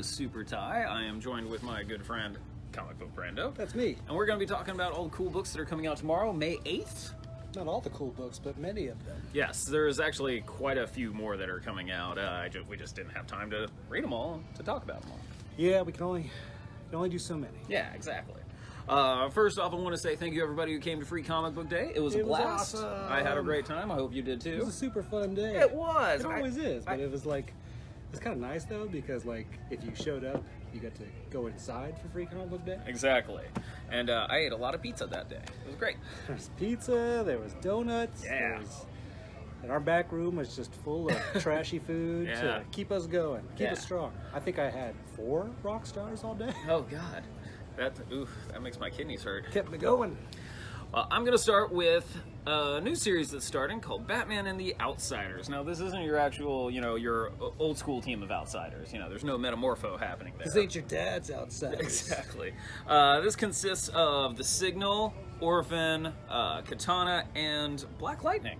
is Super Ty. I am joined with my good friend, Comic Book Brando. That's me. And we're going to be talking about all the cool books that are coming out tomorrow, May 8th. Not all the cool books, but many of them. Yes, there's actually quite a few more that are coming out. Uh, I ju- we just didn't have time to read them all to talk about them all. Yeah, we can only can only do so many. Yeah, exactly. Uh, first off, I want to say thank you everybody who came to Free Comic Book Day. It was a It was blast. awesome. I had a great time. I hope you did too. It was a super fun day. It was. It I- always is, but I- it was like it's kind of nice though because like if you showed up, you got to go inside for free comic book day. Exactly. And uh, I ate a lot of pizza that day. It was great. There was pizza, there was donuts, Yeah. there was, and our back room was just full of trashy food Yeah. to keep us going, keep Yeah. us strong. I think I had four rock stars all day. Oh God, that oof, that makes my kidneys hurt. Kept me going. Uh, I'm gonna start with a new series that's starting called Batman and the Outsiders. Now, this isn't your actual, you know, your old school team of outsiders. You know, there's no metamorpho happening there. This ain't your dad's outsiders. Exactly. Uh, this consists of the Signal, Orphan, uh, Katana, and Black Lightning,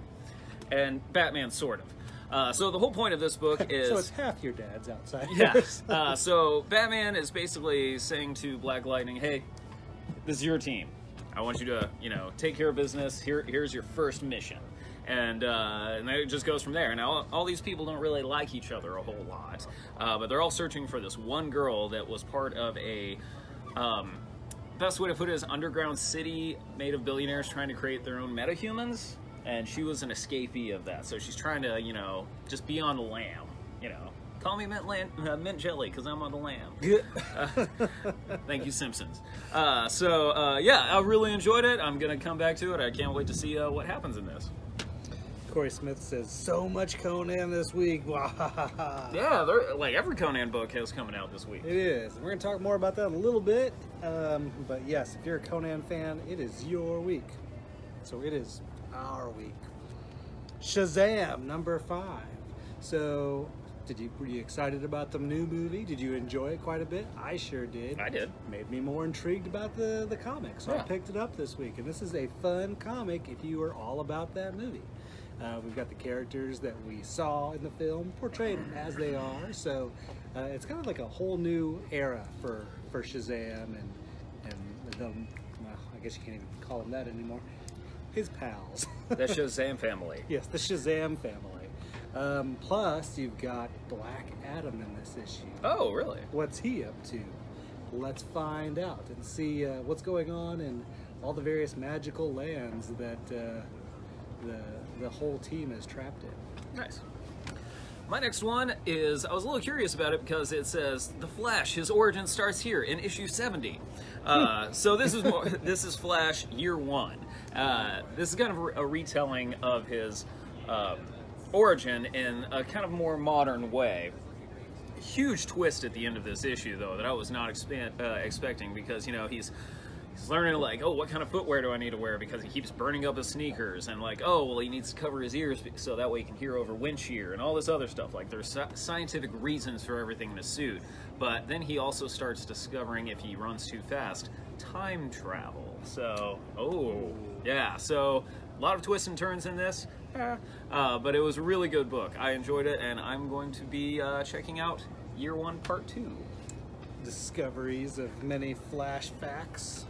and Batman, sort of. Uh, so the whole point of this book is So it's half your dad's outside. yeah. Uh, so Batman is basically saying to Black Lightning, "Hey, this is your team. I want you to, you know, take care of business. Here, here's your first mission." And, uh, and it just goes from there. Now, all, all these people don't really like each other a whole lot, uh, but they're all searching for this one girl that was part of a. Um, best way to put it is underground city made of billionaires trying to create their own metahumans, and she was an escapee of that. So she's trying to, you know, just be on the lam. You know, call me mint, uh, mint jelly because I'm on the lam. Thank you, Simpsons. Uh, so uh, yeah, I really enjoyed it. I'm gonna come back to it. I can't wait to see uh, what happens in this. Corey Smith says, so much Conan this week. Yeah, there, like every Conan book has coming out this week. It is. We're going to talk more about that in a little bit. Um, but yes, if you're a Conan fan, it is your week. So it is our week. Shazam, number five. So, did you were you excited about the new movie? Did you enjoy it quite a bit? I sure did. I did. Made me more intrigued about the the comic, so Yeah. I picked it up this week. And this is a fun comic if you are all about that movie. Uh, we've got the characters that we saw in the film portrayed as they are, so uh, it's kind of like a whole new era for for Shazam and and the well, I guess you can't even call them that anymore. His pals. The Shazam family. yes, the Shazam family. Um, plus, you've got Black Adam in this issue. Oh, really? What's he up to? Let's find out and see uh, what's going on in all the various magical lands that uh, the the whole team is trapped in. Nice. My next one is I was a little curious about it because it says the Flash. His origin starts here in issue seventy. Uh, so this is more, this is Flash year one. Uh, this is kind of a retelling of his uh, origin in a kind of more modern way. Huge twist at the end of this issue though that I was not uh, expecting because you know he's he's learning like oh what kind of footwear do i need to wear? Because he keeps burning up his sneakers and like oh well he needs to cover his ears so that way he can hear over wind shear and all this other stuff. Like there's scientific reasons for everything in a suit. But then he also starts discovering if he runs too fast time travel. So oh yeah. So a lot of twists and turns in this. uh, but it was a really good book i enjoyed it and i'm going to be uh, checking out year one part two Discoveries of many flash facts.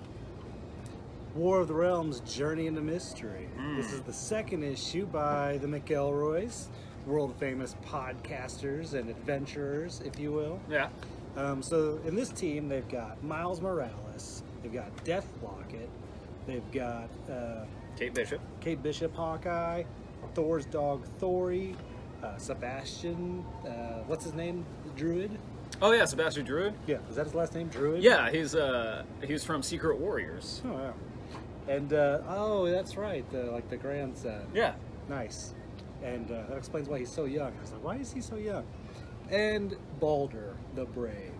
War of the Realms Journey into Mystery. This is the second issue by the McElroys, world famous podcasters and adventurers, if you will. yeah Um, so in this team, they've got Miles Morales, they've got Death Locket, they've got uh, kate bishop Kate Bishop, Hawkeye, Thor's dog Thori, uh, Sebastian, uh, what's his name? Druid? oh yeah sebastian druid Yeah, is that his last name? Druid? Yeah, he's uh he's from Secret Warriors. Oh, wow. And uh, oh, that's right, the, like the grandson. Yeah. Nice. And uh, that explains why he's so young. I was like, why is he so young? And Balder the Brave.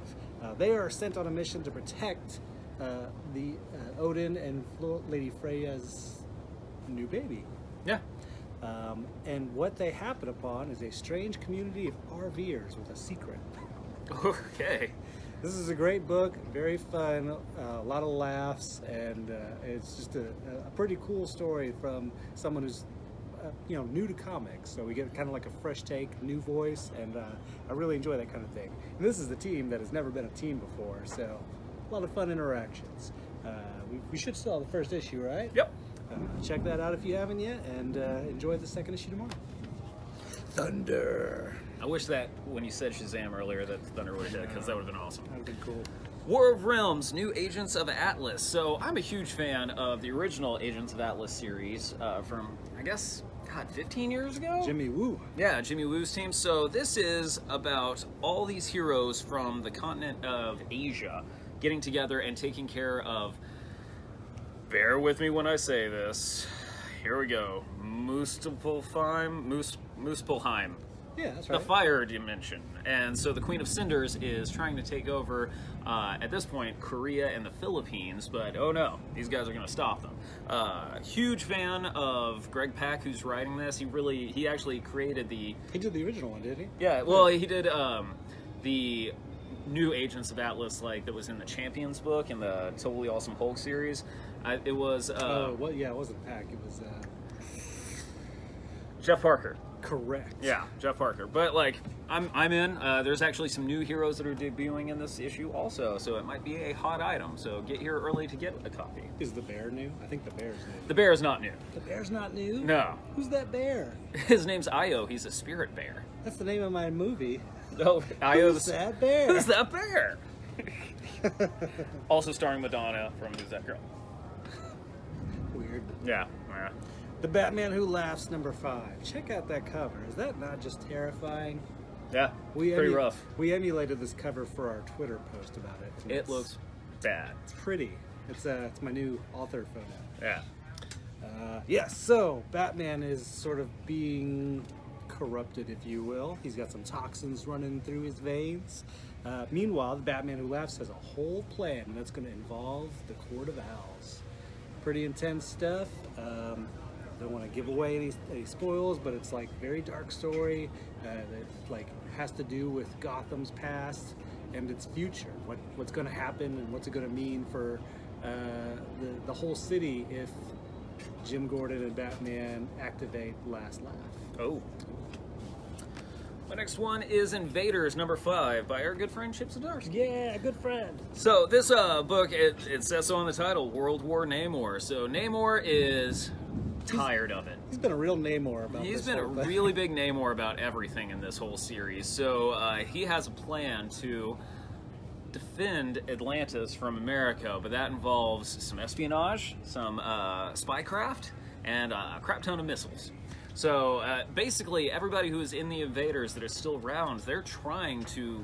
Uh, they are sent on a mission to protect uh, the uh, Odin and Flo- Lady Freya's new baby. Yeah. Um, and what they happen upon is a strange community of RVers with a secret. Okay. This is a great book, very fun, uh, a lot of laughs, and uh, it's just a, a pretty cool story from someone who's uh, you know new to comics, so we get kind of like a fresh take, new voice, and uh, I really enjoy that kind of thing. And this is the team that has never been a team before, so a lot of fun interactions. Uh, we, we should still have the first issue, right? Yep. Uh, check that out if you haven't yet, and uh, enjoy the second issue tomorrow. Thunder. I wish that when you said Shazam earlier that Thunder would have hit because that would have been awesome. That would be cool. War of Realms, New Agents of Atlas. So I'm a huge fan of the original Agents of Atlas series uh, from, I guess, God, 15 years ago? Jimmy Woo. Yeah, Jimmy Woo's team. So this is about all these heroes from the continent of Asia getting together and taking care of. Bear with me when I say this. Here we go. Muspelheim, Mus- Muspelheim, Yeah, that's right. the fire dimension. And so the Queen of Cinders is trying to take over, uh, at this point, Korea and the Philippines, but oh no, these guys are going to stop them. Uh, huge fan of Greg Pak, who's writing this. He really, he actually created the, he did the original one, didn't he? yeah, well, he did um, the new Agents of Atlas, like that was in the Champions book in the Totally Awesome Hulk series. I, it was uh, Oh, well, yeah, it wasn't Pak. It was uh, Jeff Parker. correct. Yeah, Jeff Parker. But like, I'm I'm in. Uh, there's actually some new heroes that are debuting in this issue also, so it might be a hot item. So get here early to get a copy. Is the bear new? I think the bear's new. The bear is not new. The bear's not new. No, Who's that bear? his name's Io. He's a spirit bear. That's the name of my movie. Oh, Io. Who's the- that bear? Who's that bear? also starring Madonna from Who's That Girl? Weird. Yeah. yeah. The Batman Who Laughs number five. Check out that cover. Is that not just terrifying? Yeah. We pretty rough. We emulated this cover for our Twitter post about it. It looks bad. It's pretty. It's uh, it's my new author photo. Yeah. Uh, yes, so Batman is sort of being corrupted, if you will. He's got some toxins running through his veins. Uh, meanwhile, the Batman Who Laughs has a whole plan that's going to involve the Court of Owls. Pretty intense stuff. Um, don't want to give away any, any spoils, but it's like very dark story uh, that like has to do with Gotham's past and its future. What what's going to happen and what's it going to mean for uh, the the whole city if Jim Gordon and Batman activate Last Laugh. Oh. My next one is Invaders number five by our good friend Chip Zdarsky. Yeah, good friend. So this uh, book, it, it says so on the title, World War Namor. So Namor is tired of it. He's been a real Namor about He's been a thing. really big Namor about everything in this whole series. So uh, he has a plan to defend Atlantis from America, but that involves some espionage, some uh, spycraft, and uh, a crap ton of missiles. So uh, basically, everybody who is in the invaders that is still around, they're trying to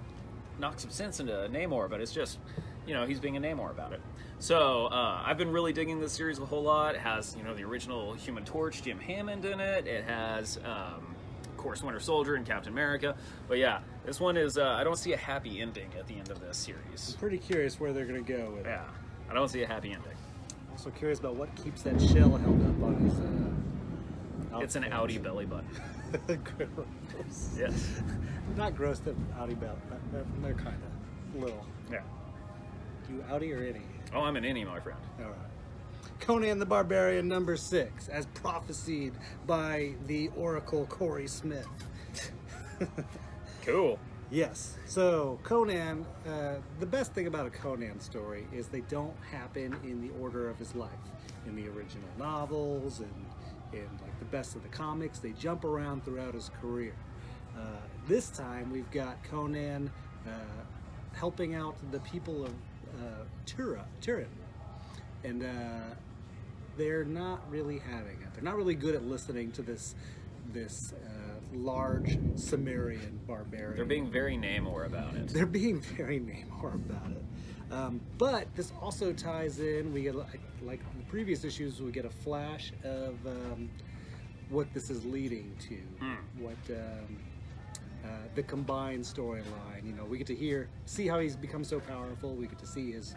knock some sense into Namor, but it's just, you know, he's being a Namor about it. So uh, I've been really digging this series a whole lot. It has, you know, the original Human Torch, Jim Hammond in it. It has, um, of course, Winter Soldier and Captain America. But yeah, this one is. Uh, I don't see a happy ending at the end of this series. I'm Pretty curious where they're going to go with it. Yeah, I don't see a happy ending. Also curious about what keeps that shell held up on his. It's an. Audi belly button. gross. Yes. Not gross that Audi belly, but They're, they're kind of little. Yeah. You Audi or any? Oh, I'm an innie, my friend. All right. Conan the Barbarian number six, as prophesied by the Oracle Corey Smith. Cool. Yes. So Conan, uh, the best thing about a Conan story is they don't happen in the order of his life. In the original novels and in like the best of the comics, they jump around throughout his career. Uh, this time we've got Conan uh, helping out the people of uh, Tura, Turin, and uh, they're not really having it. They're not really good at listening to this this uh, large Cimmerian barbarian. They're being very Namor about it. They're being very Namor about it. Um, but this also ties in. We get like, previous issues. We get a flash of um, what this is leading to. What um, uh, the combined storyline. You know, we get to hear, see how he's become so powerful. We get to see his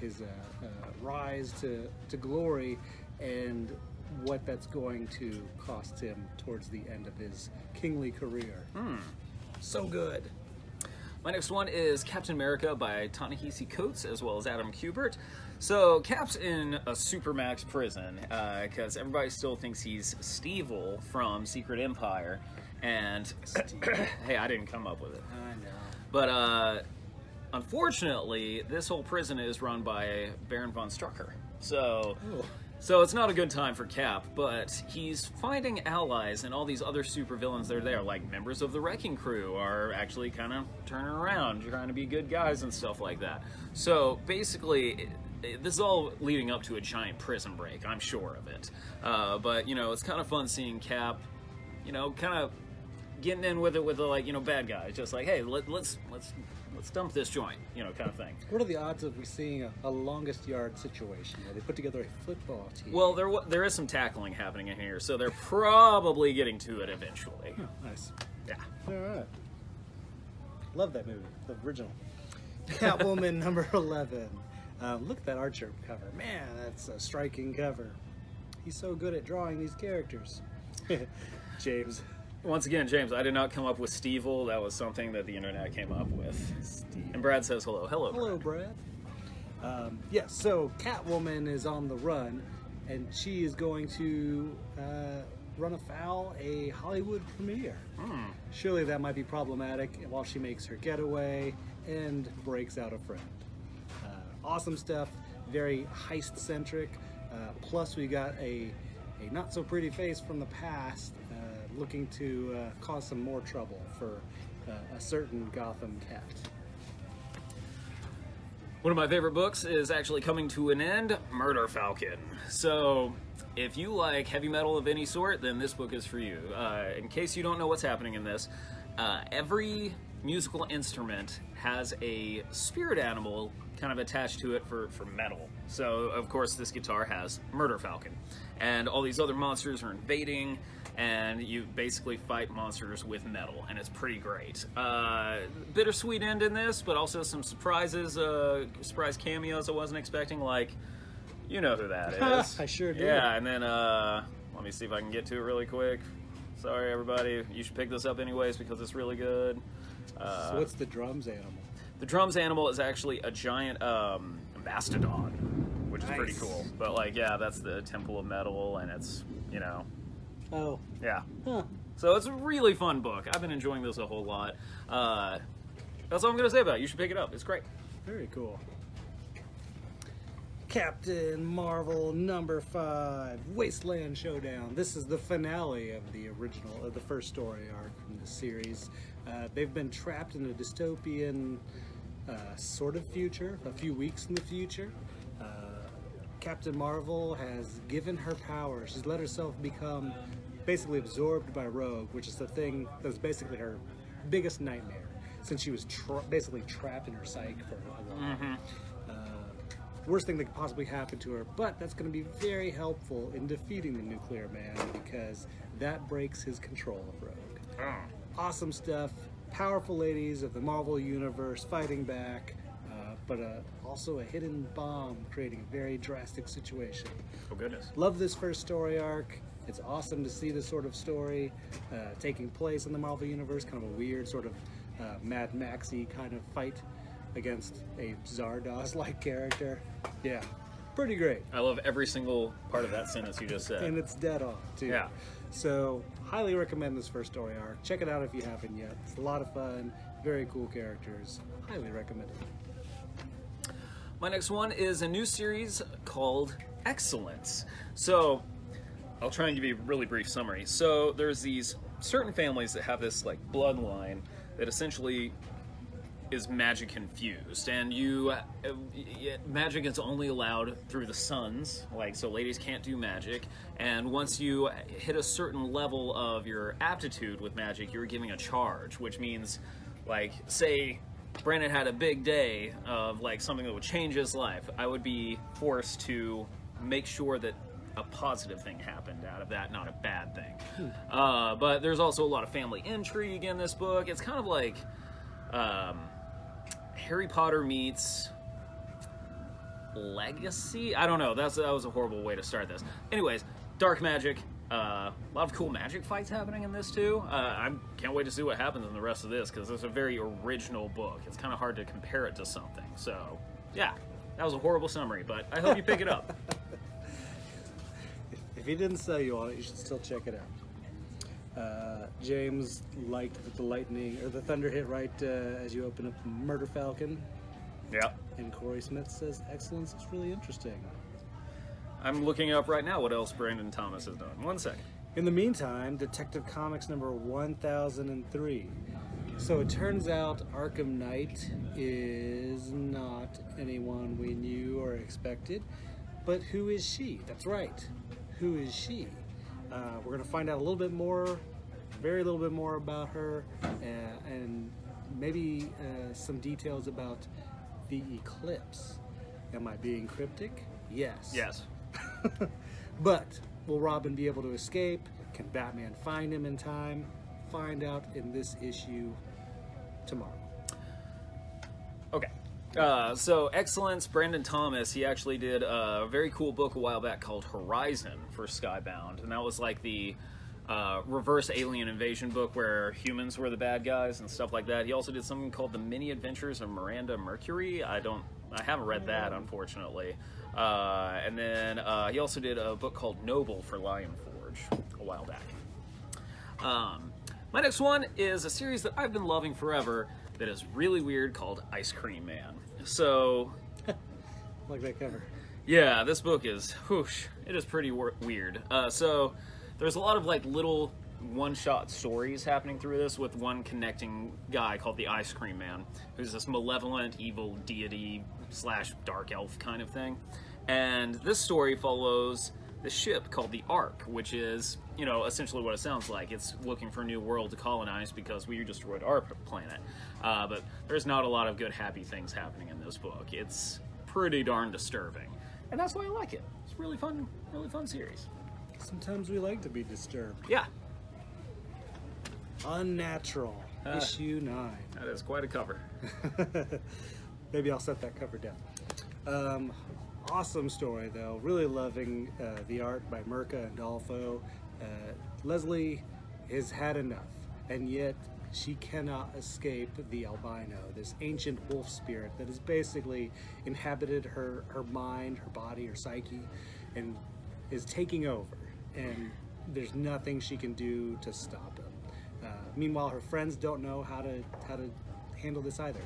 his uh, uh, rise to to glory, and what that's going to cost him towards the end of his kingly career. So good. My next one is Captain America by Ta-Nehisi Coates as well as Adam Kubert. So Cap's in a supermax prison because everybody still thinks he's Stevel from Secret Empire, and hey, I didn't come up with it. I know. But uh, unfortunately, this whole prison is run by Baron von Strucker. So, Oh. so it's not a good time for Cap. But he's finding allies and all these other supervillains that are there, like members of the Wrecking Crew, are actually kind of turning around, trying to be good guys and stuff like that. So basically. This is all leading up to a giant prison break, I'm sure of it. Uh, but you know, it's kind of fun seeing Cap, you know, kind of getting in with it with the like you know bad guys, just like hey let, let's let's let's dump this joint, you know, kind of thing. What are the odds of we seeing a, a longest yard situation where they put together a football team? Well, there there is some tackling happening in here, so they're probably getting to it eventually. nice. Yeah. All right. Love that movie, the original. Catwoman number 11. Um, look at that Archer cover. Man, that's a striking cover. He's so good at drawing these characters. James. Once again, James, I did not come up with Stevel. That was something that the internet came up with. And Brad says hello. Hello. Hello, Brad. Brad. Um, yes, so Catwoman is on the run, and she is going to uh, run afoul a Hollywood premiere. Hmm. Surely that might be problematic while she makes her getaway and breaks out a friend. Awesome stuff, very heist centric. Uh, plus, we got a, a not so pretty face from the past uh, looking to uh, cause some more trouble for uh, a certain Gotham cat. One of my favorite books is actually coming to an end Murder Falcon. So, if you like heavy metal of any sort, then this book is for you. Uh, in case you don't know what's happening in this, uh, every musical instrument has a spirit animal kind of attached to it for, for metal. So, of course, this guitar has Murder Falcon. And all these other monsters are invading, and you basically fight monsters with metal, and it's pretty great. Uh, bittersweet end in this, but also some surprises, uh, surprise cameos I wasn't expecting, like, you know who that is. I sure do. Yeah, and then, uh, let me see if I can get to it really quick. Sorry, everybody. You should pick this up anyways because it's really good. Uh, So what's the drums animal? the drums animal is actually a giant um, mastodon, which is pretty cool. But like, yeah, that's the Temple of Metal, and it's you know, Oh, yeah. huh. So it's a really fun book. I've been enjoying this a whole lot. Uh, that's all I'm gonna say about it. You should pick it up. It's great. Very cool. Captain Marvel number five, Wasteland Showdown. This is the finale of the original, of the first story arc from the series. Uh, they've been trapped in a dystopian uh, sort of future, a few weeks in the future. Uh, Captain Marvel has given her power. She's let herself become basically absorbed by Rogue, which is the thing that's basically her biggest nightmare since she was tra- basically trapped in her psyche for a while. Uh, worst thing that could possibly happen to her, but that's going to be very helpful in defeating the Nuclear Man because that breaks his control of Rogue. Awesome stuff. Powerful ladies of the Marvel Universe fighting back, uh, but uh, also a hidden bomb creating a very drastic situation. Oh goodness. Love this first story arc. It's awesome to see this sort of story uh, taking place in the Marvel Universe, kind of a weird sort of uh, Mad Maxy kind of fight against a Zardoz-like character. Yeah, pretty great. I love every single part of that sentence you just said. And it's dead on, too. Yeah. So, highly recommend this first story arc. Check it out if you haven't yet. It's a lot of fun, very cool characters. Highly recommend it. My next one is a new series called Excellence. So, I'll try and give you a really brief summary. So, there's these certain families that have this like bloodline that essentially is magic infused, and you uh, magic is only allowed through the sons. Like, so ladies can't do magic, and once you hit a certain level of your aptitude with magic, you're giving a charge, which means, like, say. Brandon had a big day of like something that would change his life. I would be forced to make sure that a positive thing happened out of that, not a bad thing. Uh, but there's also a lot of family intrigue in this book. It's kind of like um, Harry Potter meets Legacy. I don't know. That's that was a horrible way to start this. Anyways, dark magic. Uh, a lot of cool magic fights happening in this too. Uh, I can't wait to see what happens in the rest of this because it's a very original book. It's kind of hard to compare it to something. So, yeah, That was a horrible summary, but I hope you pick it up. If he didn't sell you on it, you should still check it out. Uh, James liked that the lightning or the thunder hit right uh, as you open up Murder Falcon, yeah. and Corey Smith says excellence is really interesting. I'm looking up right now what else Brandon Thomas has done. One second. In the meantime, Detective Comics number 1003. So it turns out Arkham Knight is not anyone we knew or expected. But who is she? That's right. Who is she? Uh, we're going to find out a little bit more, very little bit more about her, uh, and maybe uh, some details about the eclipse. Am I being cryptic? Yes. Yes. But will Robin be able to escape? Can Batman find him in time? Find out in this issue tomorrow. Okay. Uh, so, Excellence, Brandon Thomas, he actually did a very cool book a while back called Horizon for Skybound. And that was like the uh, reverse alien invasion book where humans were the bad guys and stuff like that. He also did something called The Many Adventures of Miranda Mercury. I don't, I haven't read that, unfortunately. Uh, and then uh, he also did a book called Noble for Lion Forge a while back. Um, my next one is a series that I've been loving forever that is really weird called Ice Cream Man. So, Like that cover. yeah, this book is, whoosh, it is pretty weird. Uh, so, there's a lot of like little one shot stories happening through this with one connecting guy called the Ice Cream Man, who's this malevolent, evil deity slash dark elf kind of thing. And this story follows the ship called the Ark, which is, you know, essentially what it sounds like. It's looking for a new world to colonize because we destroyed our planet. Uh, but there's not a lot of good, happy things happening in this book. It's pretty darn disturbing. And that's why I like it. It's really fun, really fun series. Sometimes we like to be disturbed. Yeah, Unnatural. Uh. issue 9. that is quite a cover. Maybe I'll set that cover down. Um, awesome story, though. Really loving uh, the art by Mirka Andolfo. Uh, Leslie has had enough, and yet she cannot escape the albino, this ancient wolf spirit that has basically inhabited her, her mind, her body, her psyche, and is taking over. And there's nothing she can do to stop him. Uh, meanwhile, her friends don't know how to how to handle this either.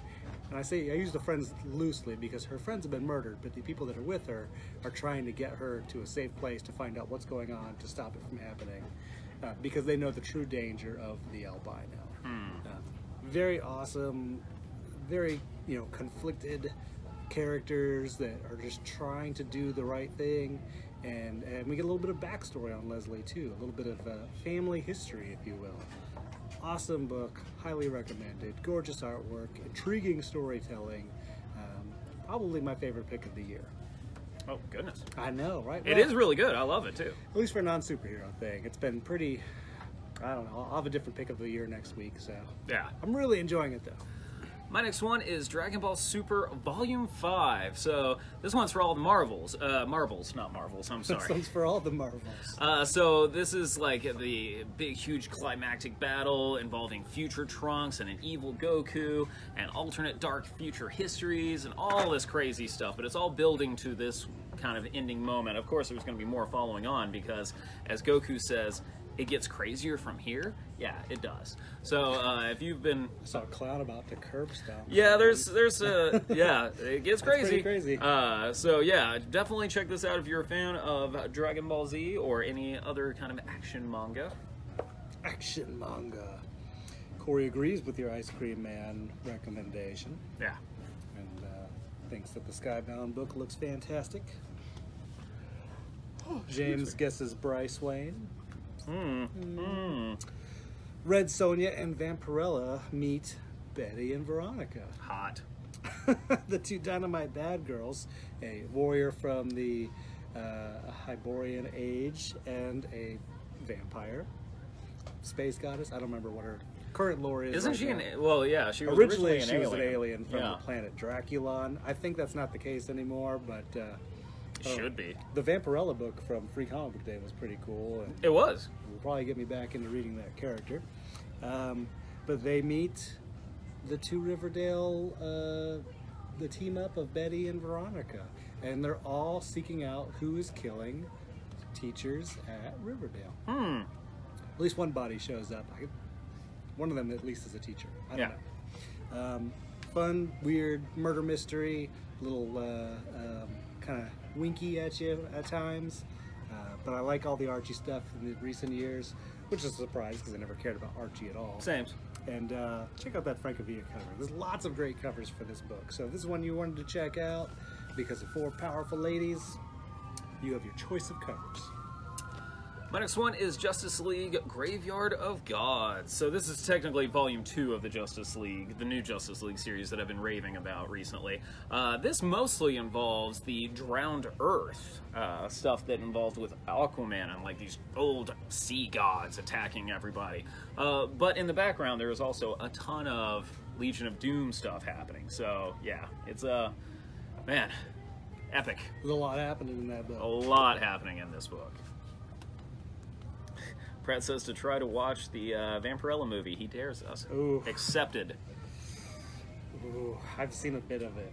And I say I use the friends loosely because her friends have been murdered, but the people that are with her are trying to get her to a safe place to find out what's going on to stop it from happening, uh, because they know the true danger of the albino. Uh, very awesome, very you know conflicted characters that are just trying to do the right thing. And, and we get a little bit of backstory on Leslie too, a little bit of uh, family history, if you will. Awesome book, highly recommended. Gorgeous artwork, intriguing storytelling. Um, probably my favorite pick of the year. Oh, goodness. I know, right? It Well, is really good. I love it too. At least for a non superhero thing. It's been pretty. I don't know. I'll have a different pick of the year next week, so Yeah. I'm really enjoying it though. My next one is Dragon Ball Super Volume 5. So, this one's for all the Marvels. Uh, Marvels, not Marvels, I'm This sorry. one's for all the Marvels. Uh, so this is like the big, huge climactic battle involving future Trunks and an evil Goku and alternate dark future histories and all this crazy stuff. But it's all building to this kind of ending moment. Of course, there's going to be more following on because, as Goku says, it gets crazier from here. Yeah, it does. So uh, if you've been I saw a clown about the curb stomp. yeah, there's there's a yeah, it gets crazy. crazy. Uh, so yeah, definitely check this out if you're a fan of Dragon Ball Z or any other kind of action manga. action manga. Corey agrees with your Ice Cream Man recommendation Yeah. and uh, thinks that the Skybound book looks fantastic. James guesses Bryce Wayne. Hmm. Hmm. Red Sonja and Vampirella meet Betty and Veronica. Hot. the two dynamite bad girls, a warrior from the uh, Hyborian age and a vampire, space goddess. I don't remember what her current lore is. Isn't right she now. an? Well, yeah, she was Originally, originally, she an was an alien from yeah. the planet Draculon. I think that's not the case anymore, but uh, It oh, should be. The Vampirella book from Free Comic Book Day was pretty cool, and It was. It will probably get me back into reading that character. Um, but they meet the two Riverdale uh, the team up of Betty and Veronica, and they're all seeking out who is killing teachers at Riverdale. Hmm. At least one body shows up. I, one of them, at least, is a teacher. I don't know. Um, fun, weird murder mystery, little uh, um, kind of winky at you at times. Uh, but I like all the Archie stuff in the recent years, which is a surprise because I never cared about Archie at all. Same. And uh, check out that Francavilla cover. There's lots of great covers for this book. So if this is one you wanted to check out because of four powerful ladies, you have your choice of covers. My next one is Justice League Graveyard of Gods. So this is technically volume two of the Justice League, the new Justice League series that I've been raving about recently. Uh, this mostly involves the drowned Earth uh, stuff that involved with Aquaman and like these old sea gods attacking everybody. Uh, but in the background, there is also a ton of Legion of Doom stuff happening. So yeah, it's a uh, man, epic. There's a lot happening in that book. A lot happening in this book. Brad says to try to watch the uh, Vampirella movie. He dares us. Ooh. Accepted. Ooh, I've seen a bit of it.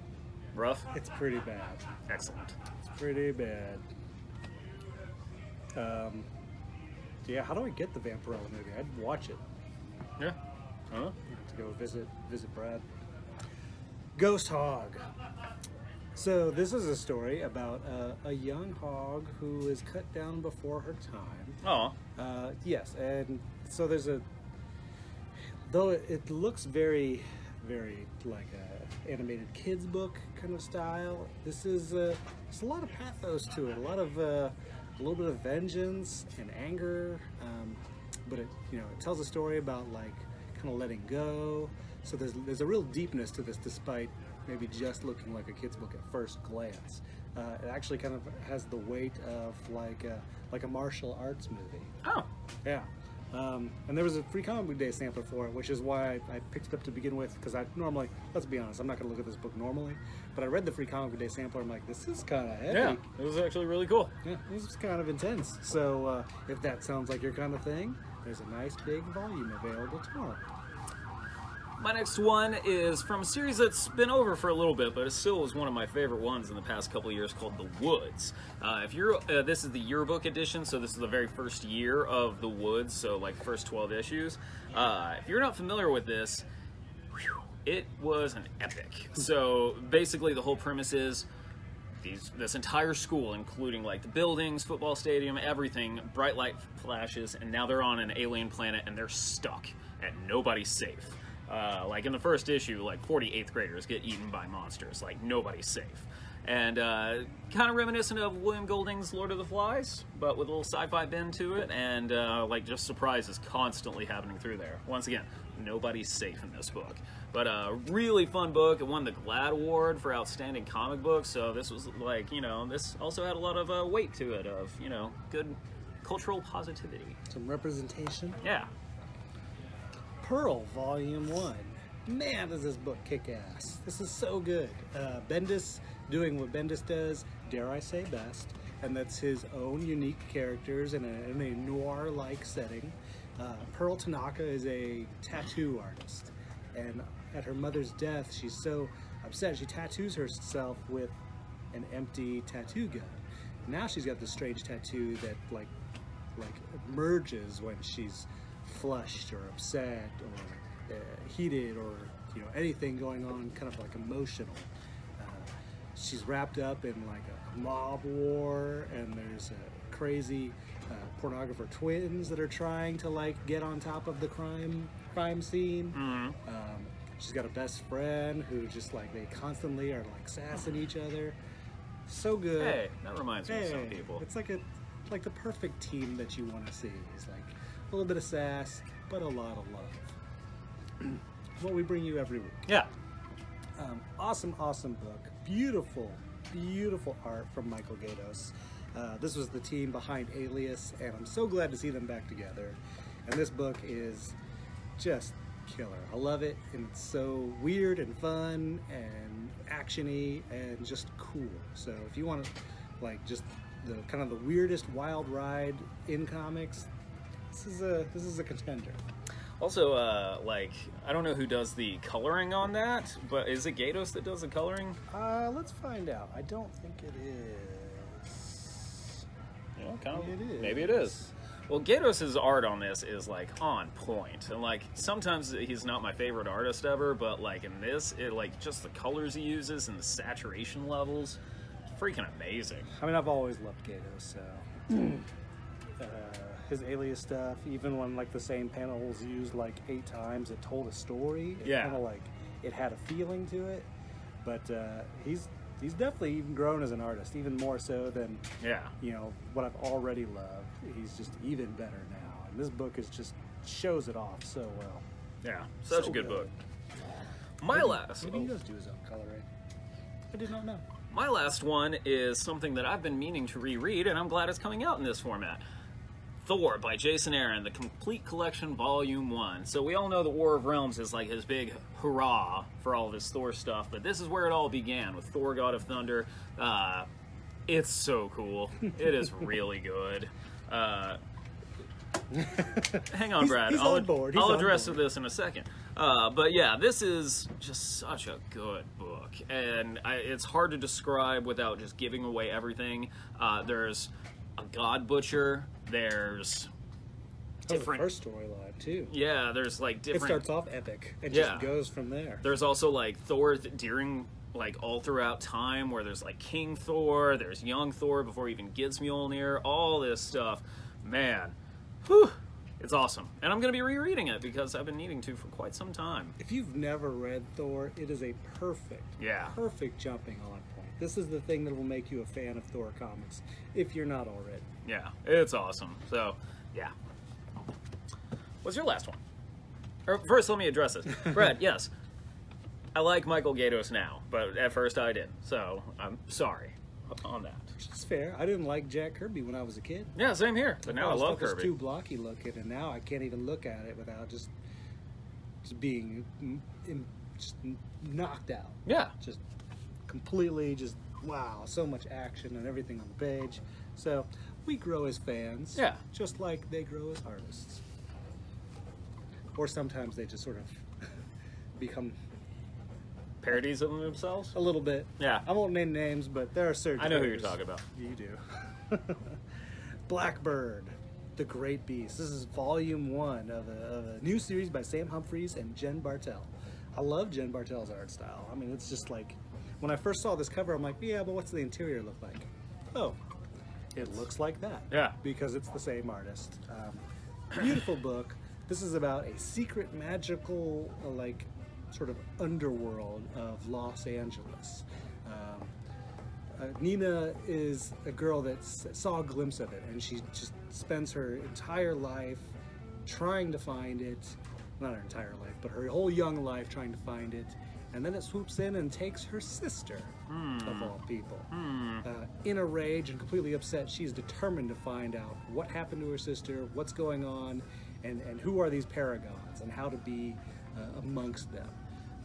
Rough? It's pretty bad. Excellent. It's pretty bad. Um, yeah, how do I get the Vampirella movie? I'd watch it. Yeah. Huh? To go visit visit Brad. Ghost Hog. So this is a story about uh, a young hog who is cut down before her time. Oh. Uh, yes, and so there's a though it, looks very, very like a animated kids book kind of style. This is uh, there's a lot of pathos to it, a lot of uh, a little bit of vengeance and anger, um, but it you know it tells a story about like kind of letting go. So there's there's a real deepness to this, despite maybe just looking like a kid's book at first glance. Uh, it actually kind of has the weight of like a, like a martial arts movie. Oh. Yeah. Um, and there was a free comic book day sampler for it, which is why I, I picked it up to begin with. Because I normally, let's be honest, I'm not going to look at this book normally. But I read the free comic book day sampler. I'm like, this is kind of heavy. Yeah. It was actually really cool. Yeah, this is kind of intense. So uh, if that sounds like your kind of thing, there's a nice big volume available tomorrow. My next one is from a series that's been over for a little bit, but it still is one of my favorite ones in the past couple years called The Woods. Uh, if you're, uh, this is the yearbook edition, so this is the very first year of The Woods, so like first 12 issues. Uh, if you're not familiar with this, whew, it was an epic. So basically, the whole premise is these this entire school, including like the buildings, football stadium, everything, bright light flashes, and now they're on an alien planet and they're stuck and nobody's safe. Uh, like in the first issue, like 48th graders get eaten by monsters. Like nobody's safe. And uh, kind of reminiscent of William Golding's Lord of the Flies, but with a little sci-fi bend to it, and uh, like just surprises constantly happening through there. Once again, nobody's safe in this book. But a uh, really fun book. It won the GLAAD Award for Outstanding Comic Book, so this was like, you know, this also had a lot of uh, weight to it of, you know, good cultural positivity. Some representation. Yeah. Pearl Volume 1. Man, does this book kick ass. This is so good. Uh, Bendis doing what Bendis does, dare I say best, and that's his own unique characters in a, in a noir-like setting. Uh, Pearl Tanaka is a tattoo artist, and at her mother's death, she's so upset, she tattoos herself with an empty tattoo gun. Now she's got this strange tattoo that like like merges when she's flushed or upset or uh, heated or you know anything going on kind of like emotional uh, she's wrapped up in like a mob war and there's a crazy uh, pornographer twins that are trying to like get on top of the crime crime scene Mhm. um, she's got a best friend who just like they constantly are like sassing each other so good Hey, that reminds me of some people. It's like a like the perfect team that you want to see. It's like a little bit of sass, but a lot of love. what we bring you every week. Yeah. Um, awesome, awesome book. Beautiful, beautiful art from Michael Gaydos. Uh, this was the team behind Alias, and I'm so glad to see them back together. And this book is just killer. I love it, and it's so weird and fun and actiony and just cool. So if you want to, like, just the kind of the weirdest wild ride in comics, this is a this is a contender. Also, uh, like I don't know who does the coloring on that, but is it Gaydos that does the coloring? Uh, let's find out. I don't think it is. Yeah, kind of. Maybe it is. Maybe it is. Well, Gaydos' art on this is like on point, and like sometimes he's not my favorite artist ever, but like in this, it like just the colors he uses and the saturation levels, freaking amazing. I mean, I've always loved Gaydos, so. uh, his alias stuff, even when like the same panel was used like eight times, it told a story. It Yeah. Kind of like it had a feeling to it. But uh, he's he's definitely even grown as an artist, even more so than Yeah. you know what I've already loved. He's just even better now, and this book is just shows it off so well. Yeah, such So a good, good. book. My last, Maybe he does do his own coloring. I did not know. my last one is something that I've been meaning to reread, and I'm glad it's coming out in this format. Thor by Jason Aaron, the complete collection, volume one. So we all know the War of Realms is like his big hurrah for all of his Thor stuff, but this is where it all began with Thor: God of Thunder. Uh, it's so cool. It is really good. Uh, hang on, Brad. he's I'll, on board. He's I'll address board. this in a second. Uh, but yeah, this is just such a good book, and I, it's hard to describe without just giving away everything. Uh, there's a god butcher. There's Oh, different. first storyline too. yeah, there's like different. It starts off epic and Yeah. just goes from there. There's also like Thor th- during like all throughout time where there's like King Thor, there's young Thor before he even gets Mjolnir, all this stuff. Man, whew, it's awesome. And I'm going to be rereading it because I've been needing to for quite some time. If you've never read Thor, it is a perfect, Yeah. perfect jumping on point. This is the thing that will make you a fan of Thor comics, if you're not already. Yeah, it's awesome. So, yeah. What's your last one? Or first, let me address this. Brad, yes. I like Michael Gaydos now, but at first I didn't. So, I'm sorry on that. It's fair. I didn't like Jack Kirby when I was a kid. Yeah, same here. But now I His love Kirby. too blocky looking, and now I can't even look at it without just, just being mm, in, just knocked out. Yeah. Just completely, just wow, so much action and everything on the page. So we grow as fans. Yeah. Just like they grow as artists. Or sometimes they just sort of become Parodies of themselves? a little bit. Yeah. I won't name names, but there are certain. I know who you're talking about. You do. Blackbird, the Great Beast. This is volume one of a, of a new series by Sam Humphries and Jen Bartel. I love Jen Bartel's art style. I mean, it's just like when I first saw this cover, I'm like, yeah, but what's the interior look like? Oh, it looks like that. Yeah. Because it's the same artist. Um, beautiful book. This is about a secret magical, like, sort of underworld of Los Angeles. Um, uh, Nina is a girl that saw a glimpse of it, and she just spends her entire life trying to find it. Not her entire life, but her whole young life trying to find it. And then it swoops in and takes her sister, of all people. Uh, in a rage and completely upset, she's determined to find out what happened to her sister, what's going on, and, and who are these paragons, and how to be uh, amongst them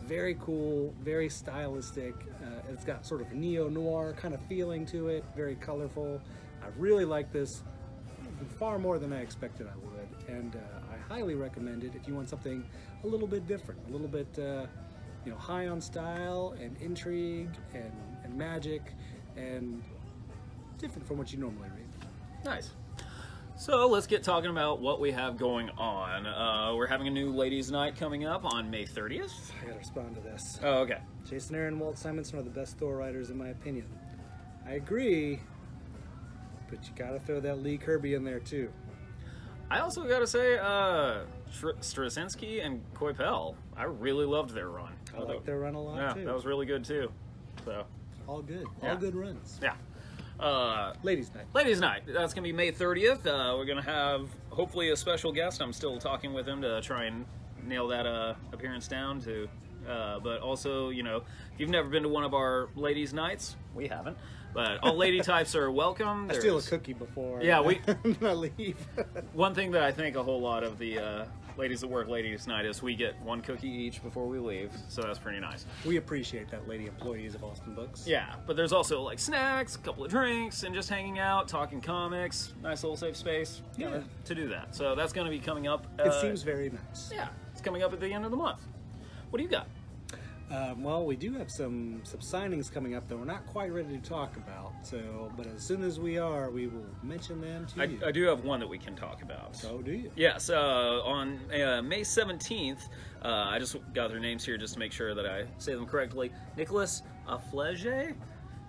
very cool, very stylistic. Uh, it's got sort of a neo noir kind of feeling to it, very colorful. I really like this far more than I expected I would, and uh, I highly recommend it if you want something a little bit different, a little bit uh, you know high on style and intrigue and, and magic and different from what you normally read. Nice. So let's get talking about what we have going on. Uh, we're having a new ladies' night coming up on May 30th. I gotta respond to this. Oh, okay. Jason Aaron and Walt Simonson are the best Thor writers in my opinion. I agree, but you gotta throw that Lee Kirby in there too. I also got to say, uh, Str- Straczynski and Coipel, I really loved their run. I like their run a lot Yeah, too. that was really good too. So, all good, Yeah. all good runs. yeah. Uh, Ladies' night. Ladies' Night. That's going to be May 30th. Uh, we're going to have hopefully a special guest. I'm still talking with him to try and nail that uh, appearance down to. Uh, but also, you know, if you've never been to one of our ladies' nights, we haven't. But all lady types are welcome. I steal a cookie before. Yeah, we- I leave. One thing that I think a whole lot of the uh, ladies at work, ladies night, is we get one cookie each before we leave, so that's pretty nice. We appreciate that, lady employees of Austin Books. Yeah, but there's also like snacks, a couple of drinks, and just hanging out, talking comics. Nice little safe space know, Yeah. to do that. So that's going to be coming up. It uh, seems very nice. Yeah, it's coming up at the end of the month. What do you got? Um, well, we do have some some signings coming up that we're not quite ready to talk about. So, but as soon as we are, we will mention them to I, you. I do have one that we can talk about. So do you? Yes, uh, on uh, May 17th, uh, I just got their names here just to make sure that I say them correctly. Nicholas Aflague,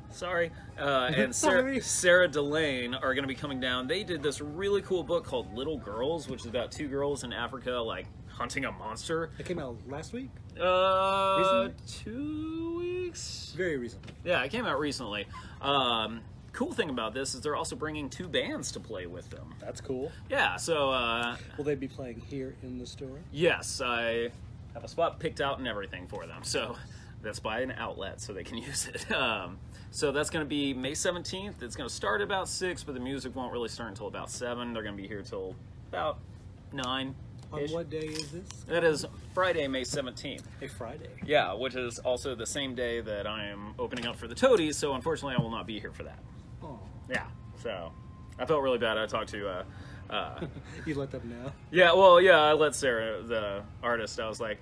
sorry, uh, and Sarah, Sarah Delane are going to be coming down. They did this really cool book called Little Girls, which is about two girls in Africa, like hunting a monster. It came out last week. Uh, Recently? two weeks. Very recently. Yeah, it came out recently. Um, cool thing about this is they're also bringing two bands to play with them. That's cool. Yeah, so uh, Will they be playing here in the store? Yes, I have a spot picked out and everything for them. So that's by an outlet so they can use it. Um, so that's going to be May 17th. It's going to start about 6, but the music won't really start until about 7. They're going to be here till about 9. On what day is this? That is Friday, May 17th. A Friday. Yeah, which is also the same day that I am opening up for the Toadies, so unfortunately I will not be here for that. Oh, Yeah, so I felt really bad. I talked to uh, uh, you let them know. Yeah, well, yeah, I let Sarah, the artist, I was like,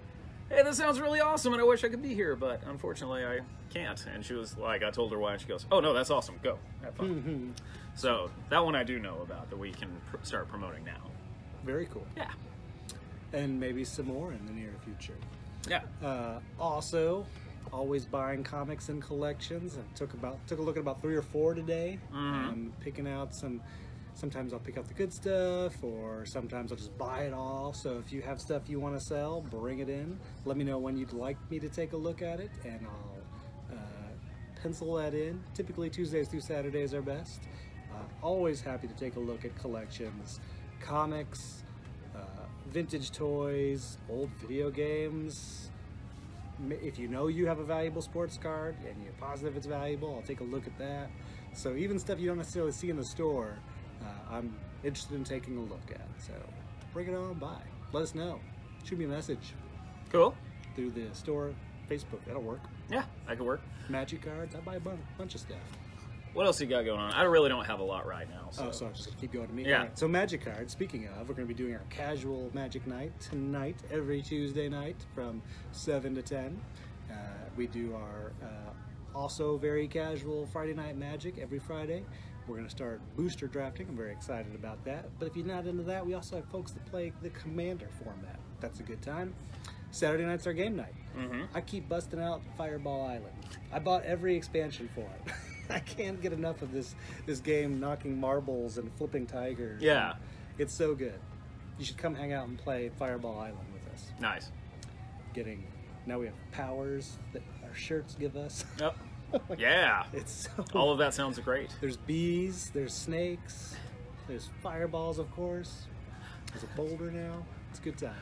hey, this sounds really awesome and I wish I could be here, but unfortunately I can't. And she was like, I told her why, and she goes, oh, no, that's awesome. Go. Have fun. so that one I do know about that we can pr- start promoting now. Very cool. Yeah. And maybe some more in the near future. Yeah. Uh, also, always buying comics and collections. I took about took a look at about three or four today. Um, picking out some. Sometimes I'll pick out the good stuff, or sometimes I'll just buy it all. So if you have stuff you want to sell, bring it in. Let me know when you'd like me to take a look at it, and I'll uh, pencil that in. Typically Tuesdays through Saturdays are best. Uh, always happy to take a look at collections, comics, vintage toys, old video games. If you know you have a valuable sports card and you're positive it's valuable, I'll take a look at that. So even stuff you don't necessarily see in the store, uh, I'm interested in taking a look at. So bring it on by. Let us know. Shoot me a message Cool. through the store Facebook. That'll work. Yeah, that could work. Magic cards. I buy a bunch of stuff. What else you got going on? I really don't have a lot right now. So. Oh, so I'm just gonna keep going to me. Yeah. Alright, So Magic Card. Speaking of, we're gonna be doing our casual Magic Night tonight, every Tuesday night from seven to ten. Uh, we do our uh, also very casual Friday Night Magic every Friday. We're gonna start booster drafting. I'm very excited about that. But if you're not into that, we also have folks that play the Commander format. That's a good time. Saturday night's our game night. Mhm. I keep busting out Fireball Island. I bought every expansion for it. I can't get enough of this this game knocking marbles and flipping tigers. Yeah. It's so good. You should come hang out and play Fireball Island with us. Nice. Getting now we have powers that our shirts give us. Yep. Yeah. It's so All of that sounds great. There's bees, there's snakes, there's fireballs of course. There's a boulder now. It's a good time.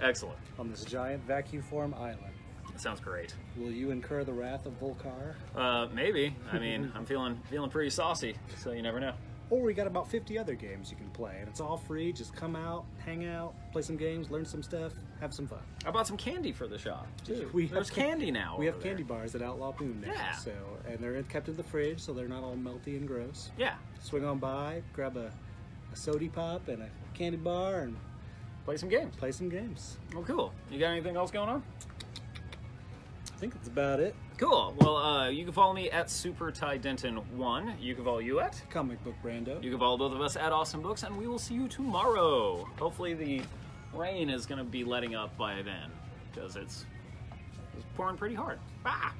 Excellent. On this giant vacuum form island. That sounds great. Will you incur the wrath of Vul-Kar? Uh, maybe. I mean, I'm feeling feeling pretty saucy, so you never know. Or we got about 50 other games you can play, and it's all free. Just come out, hang out, play some games, learn some stuff, have some fun. I bought some candy for the shop. Too. We There's have- candy now. We have there. candy bars at Outlaw Boom now, Yeah. so and they're kept in the fridge, so they're not all melty and gross. Yeah. Swing on by, grab a, a sody pop and a candy bar, and Play some games. play some games. Well, cool. You got anything else going on? I think that's about it. Cool. Well, uh, you can follow me at Super Ty Denton One. You can follow you at. Comic book Brando. You can follow both of us at Austin Books, and we will see you tomorrow. Hopefully, the rain is going to be letting up by then, because it's, it's pouring pretty hard. Ah!